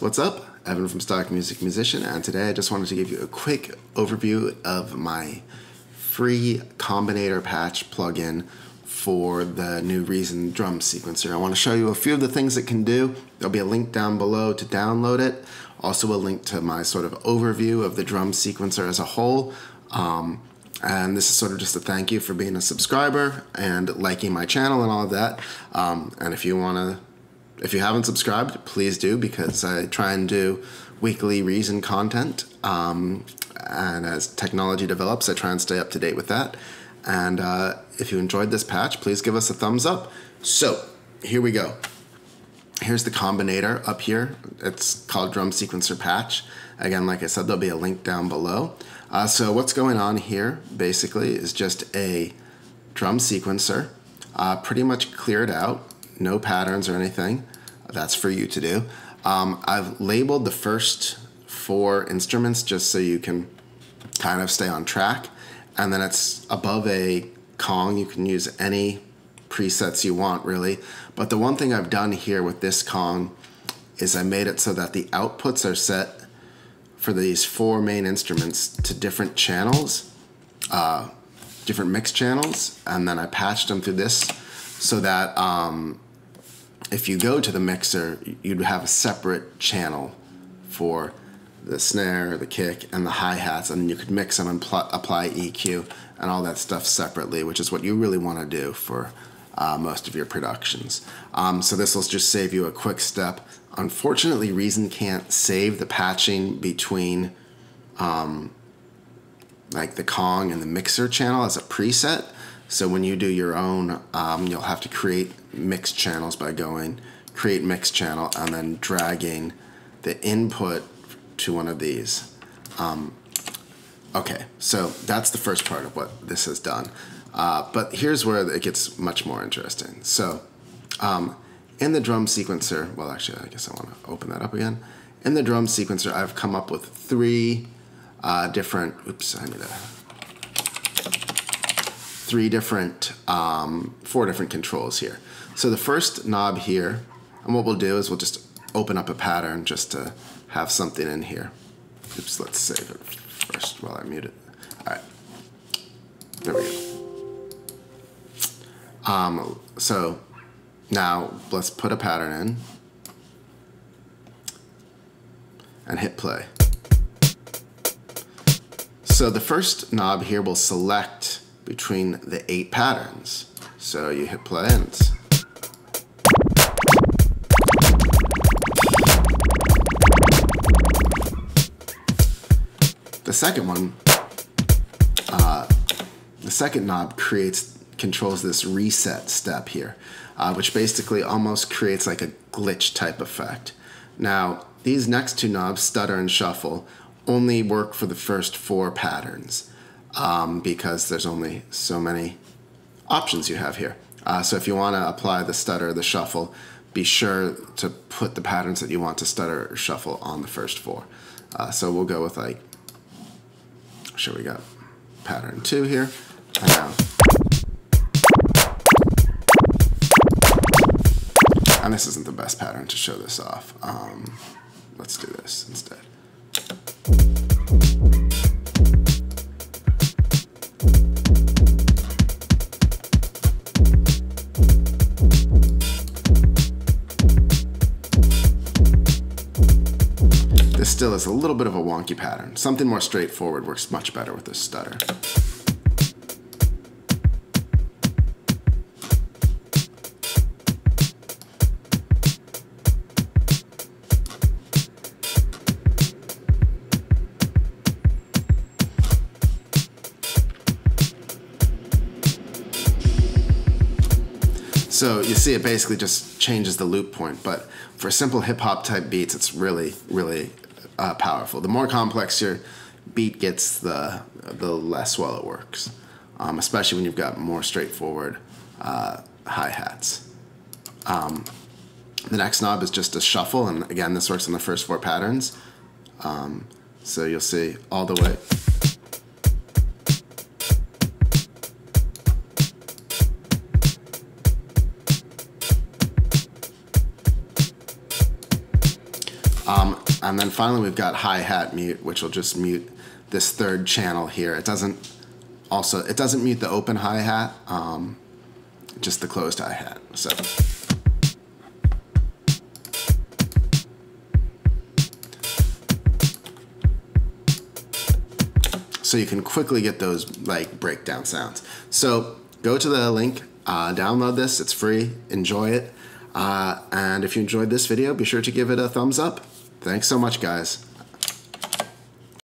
what's up? Evan from Stock Music Musician, and today I just wanted to give you a quick overview of my free Combinator patch plugin for the new Reason drum sequencer. I want to show you a few of the things it can do. There'll be a link down below to download it. Also a link to my sort of overview of the drum sequencer as a whole. Um, and this is sort of just a thank you for being a subscriber and liking my channel and all of that. Um, and if you want to if you haven't subscribed, please do because I try and do weekly Reason content. Um, and as technology develops, I try and stay up to date with that. And uh, if you enjoyed this patch, please give us a thumbs up. So here we go. Here's the combinator up here. It's called Drum Sequencer Patch. Again, like I said, there'll be a link down below. Uh, so what's going on here basically is just a drum sequencer, uh, pretty much cleared out no patterns or anything. That's for you to do. Um, I've labeled the first four instruments just so you can kind of stay on track. And then it's above a Kong. You can use any presets you want, really. But the one thing I've done here with this Kong is I made it so that the outputs are set for these four main instruments to different channels, uh, different mix channels, and then I patched them through this so that um, if you go to the mixer, you'd have a separate channel for the snare, the kick, and the hi hats, and you could mix them and pl- apply EQ and all that stuff separately, which is what you really want to do for uh, most of your productions. Um, so this will just save you a quick step. Unfortunately, Reason can't save the patching between um, like the Kong and the mixer channel as a preset. So when you do your own, um, you'll have to create mix channels by going create mix channel and then dragging the input to one of these. Um, okay, so that's the first part of what this has done. Uh, but here's where it gets much more interesting. So um, in the drum sequencer, well, actually, I guess I want to open that up again. In the drum sequencer, I've come up with three uh, different, oops, I need to three different, um, four different controls here. So the first knob here, and what we'll do is we'll just open up a pattern just to have something in here. Oops, let's save it first while I mute it. All right, there we go. Um, so now let's put a pattern in and hit play. So the first knob here will select between the eight patterns. So you hit play and the second one, uh, the second knob creates controls this reset step here, uh, which basically almost creates like a glitch type effect. Now, these next two knobs, stutter and shuffle, only work for the first four patterns um, because there's only so many options you have here. Uh, so if you want to apply the stutter, the shuffle, be sure to put the patterns that you want to stutter or shuffle on the first four. Uh, so we'll go with like, sure we got pattern two here. And now, and this isn't the best pattern to show this off. Um, let's do this instead. This still is a little bit of a wonky pattern. Something more straightforward works much better with this stutter. So you see, it basically just changes the loop point. But for simple hip hop type beats, it's really, really uh, powerful. The more complex your beat gets, the the less well it works. Um, especially when you've got more straightforward uh, hi hats. Um, the next knob is just a shuffle, and again, this works on the first four patterns. Um, so you'll see all the way. Um, and then finally we've got hi-hat mute, which will just mute this third channel here. It doesn't also, it doesn't mute the open hi-hat, um, just the closed hi-hat. So. So you can quickly get those like breakdown sounds. So go to the link, uh, download this, it's free, enjoy it. Uh, and if you enjoyed this video, be sure to give it a thumbs up. Thanks so much, guys.